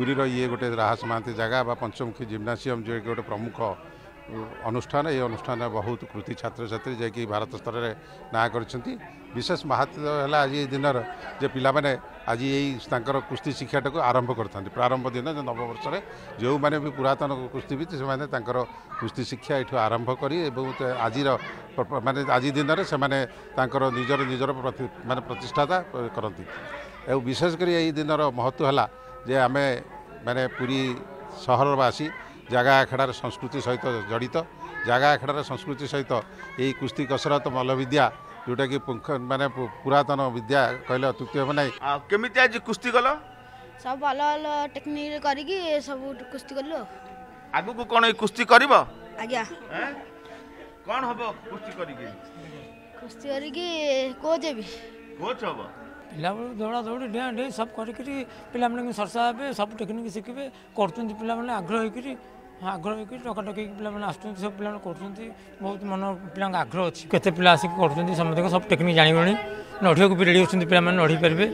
ପୁରୀର ଇଏ ଗୋଟେ ରାହାସ ମହାନ୍ତି ଜାଗା ବା ପଞ୍ଚମୁଖୀ ଜିମ୍ନାସିୟମ୍ ଯିଏକି ଗୋଟେ ପ୍ରମୁଖ ଅନୁଷ୍ଠାନ ଏ ଅନୁଷ୍ଠାନରେ ବହୁତ କୃତି ଛାତ୍ରଛାତ୍ରୀ ଯାଇକି ଭାରତ ସ୍ତରରେ ନାଁ କରିଛନ୍ତି। ବିଶେଷ ମାହାତ୍ମ୍ୟ ହେଲା ଆଜି ଏ ଦିନର ଯେ ପିଲାମାନେ ଆଜି ଏଇ ତାଙ୍କର କୁସ୍ତି ଶିକ୍ଷାଟାକୁ ଆରମ୍ଭ କରିଥାନ୍ତି। ପ୍ରାରମ୍ଭ ଦିନ ଯେ ନବବର୍ଷରେ ଯେଉଁମାନେ ବି ପୁରାତନ କୁସ୍ତିବିତ ସେମାନେ ତାଙ୍କର କୁସ୍ତି ଶିକ୍ଷା ଏଠୁ ଆରମ୍ଭ କରି ଏବଂ ଆଜିର ମାନେ ଆଜି ଦିନରେ ସେମାନେ ତାଙ୍କର ନିଜର ନିଜର ମାନେ ପ୍ରତିଷ୍ଠାତା କରନ୍ତି। ଆଉ ବିଶେଷ କରି ଏଇ ଦିନର ମହତ୍ଵ ହେଲା ଯେ ଆମେ ମାନେ ପୁରୀ ସହରବାସୀ ଜାଗା ଆଖଡ଼ାର ସଂସ୍କୃତି ସହିତ ଜଡ଼ିତ। ଜାଗା ଆଖଡ଼ାର ସଂସ୍କୃତି ସହିତ ଏଇ କୁସ୍ତି କସରତ ମଲ୍ଲବିଦ୍ୟା ଯେଉଁଟାକି ପୁଙ୍ଖ- ମାନେ ପୁ- ପୁରାତନ ବିଦ୍ୟା କହିଲେ ଅତ୍ୟୁକ୍ତି ହେବ ନାହିଁ। ଆଉ କେମିତି ଆଜି କୁସ୍ତି କଲ? ସବୁ ଭଲ ଭଲ ଟେକ୍ନିକ୍ କରିକି ସବୁ କୁସ୍ତି କଲୁ ଆଉ। ଆଗକୁ କ'ଣ ଏଇ କୁସ୍ତି କରିବ? ଆଜ୍ଞା। ଏଁ? କ'ଣ ହବ କୁସ୍ତି କରିକି? କୁସ୍ତି କରିକି କୋଚ୍ ହେବି। କୋଚ୍ ହବ? ପିଲାବେଳୁ ଦୌଡ଼ା ଦୌଡ଼ି ଡିଆଁ ଡେଇଁ ସବୁ କରିକିରି ପିଲାମାନେ କିନ୍ତୁ ସରସା ହେବେ ସବୁ ଟେକ୍ନିକ୍ ଶିଖିବେ କରୁଛନ୍ତି ପିଲାମାନେ ଆଗ୍ରହ ହେଇକିରି ଆଗ୍ରହ ହେଇକିରି ଟକା ଟକେଇକି ପିଲାମାନେ ଆସୁଛନ୍ତି ସବୁ ପିଲାମାନେ କରୁଛନ୍ତି ବହୁତ ମନ ପିଲାଙ୍କ ଆଗ୍ରହ ଅଛି। କେତେ ପିଲା ଆସିକି କରୁଛନ୍ତି ସମସ୍ତଙ୍କ ସବୁ ଟେକ୍ନିକ୍ ଜାଣିଗଲେଣି। ନଢ଼ିବାକୁ ବି ରେଡ଼ି ଅଛନ୍ତି ପିଲାମାନେ ନଢ଼ି ପାରିବେ।